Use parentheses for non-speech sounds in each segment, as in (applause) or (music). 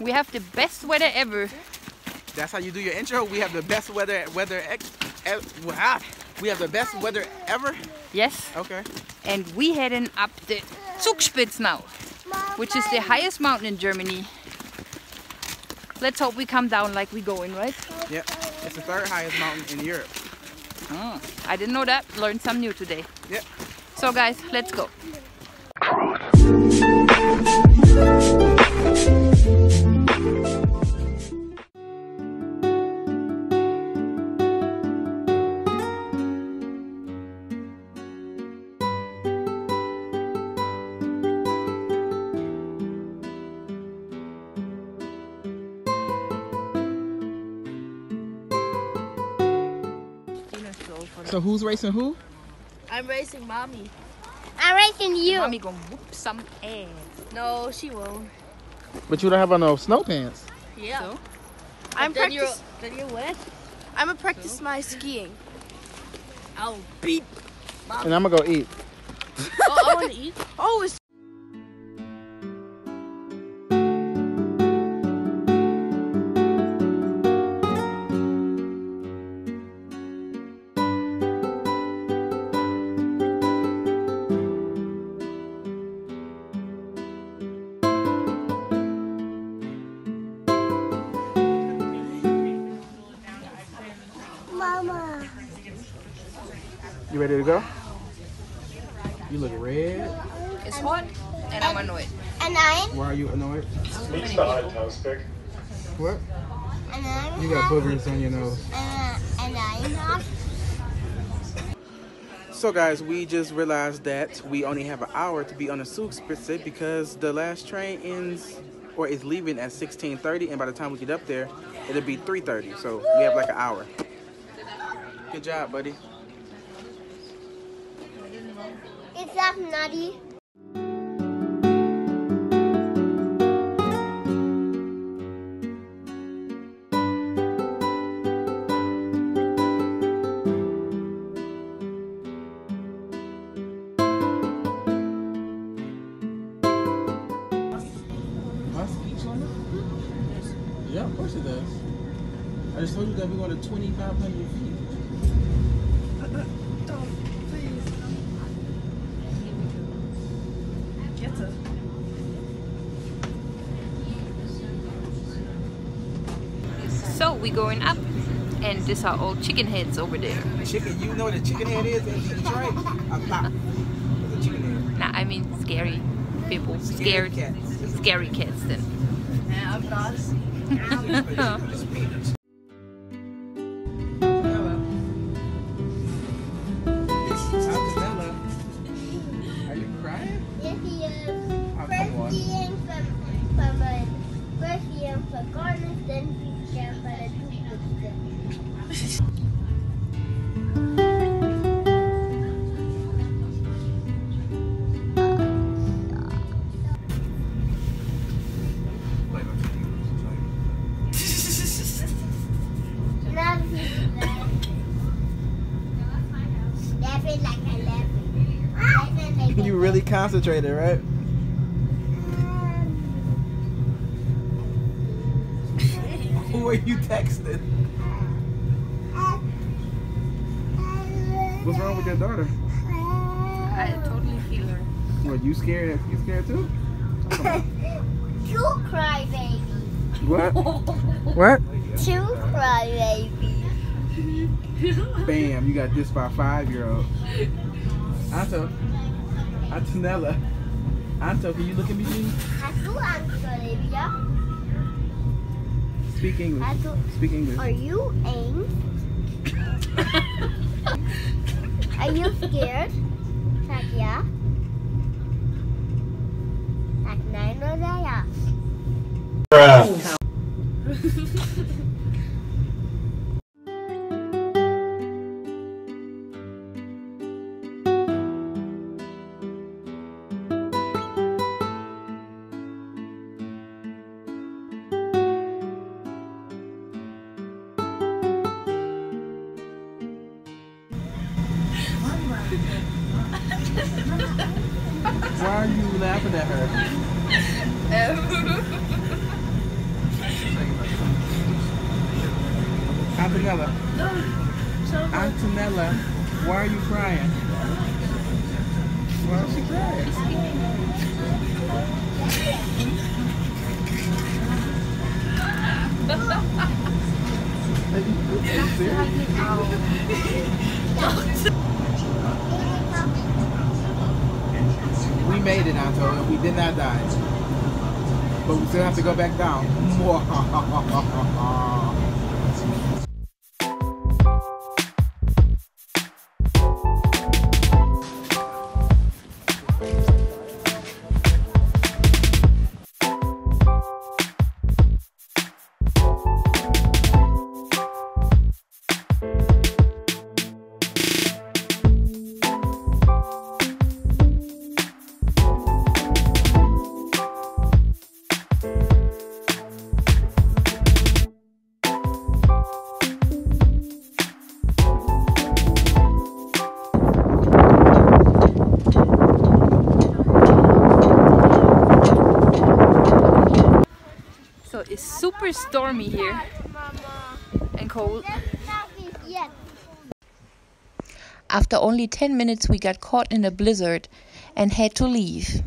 We have the best weather ever. That's how you do your intro. We have the best weather weather ex, ev, ah, we have the best weather ever. Yes. Okay. And we heading up the Zugspitze now, which is the highest mountain in Germany. Let's hope we come down like we going, right? Yep. It's the third highest mountain in Europe. Oh, I didn't know that. Learned some new today. Yep. So guys, let's go. So who's racing who? I'm racing mommy. I'm racing you. Mommy gonna whoop some ass. No, she won't. But you don't have on no snow pants. Yeah. So? I'm then practice. Then you're wet. I'm gonna practice my skiing. I'll beat. And I'm gonna go eat. Oh, I want to eat. (laughs) Oh, You ready to go? You look red. It's hot and I'm annoyed. And I'm, Why are you annoyed? Nichts Verhaltenhaus weg. What? and I'm, You got boogers on your nose. and, and I'm not. So guys, we just realized that we only have an hour to be on the Zugspitze because the last train ends or is leaving at 16:30, and by the time we get up there, it'll be 3:30. So we have like an hour. Good job, buddy. It's that nutty. Yeah, of course it does. I just told you that we're going to 2,500 feet. We going up, and this are all chicken heads over there. Chicken, you know what a chicken head is in Detroit? A pop. It's a chicken head. Nah, I mean scary people, scared, cats. scary cats. Then. Yeah, (laughs) You really concentrated, right? (laughs) Who are you texting? What's wrong with your daughter? I totally feel her. What, you scared? You scared too? You cry baby. What? (laughs) what? You cry baby. Bam, you got this by five-year-old. Anto. Antonella. Anto, can you look at me, please? Aku Uncle Olivia. Speak English. Aku, Speak English. are you angry? are you scared? Sag ja. Sag nein Why are you laughing at her? (laughs) Antonella. Antonella, why are you crying? Why is she crying? (laughs) Are you? Made it, Antonella. We did not die. But we still have to go back down. (laughs) (laughs) So it's super stormy here and cold. After only 10 minutes, we got caught in a blizzard and had to leave.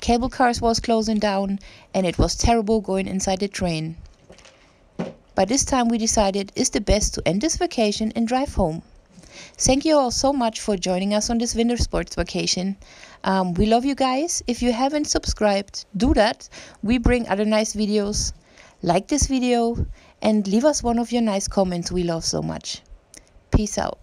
Cable cars was closing down and it was terrible going inside the train. By this time, we decided it's the best to end this vacation and drive home. Thank you all so much for joining us on this winter sports vacation. Um, we love you guys. If you haven't subscribed, do that. We bring other nice videos. Like this video and leave us one of your nice comments we love so much. Peace out.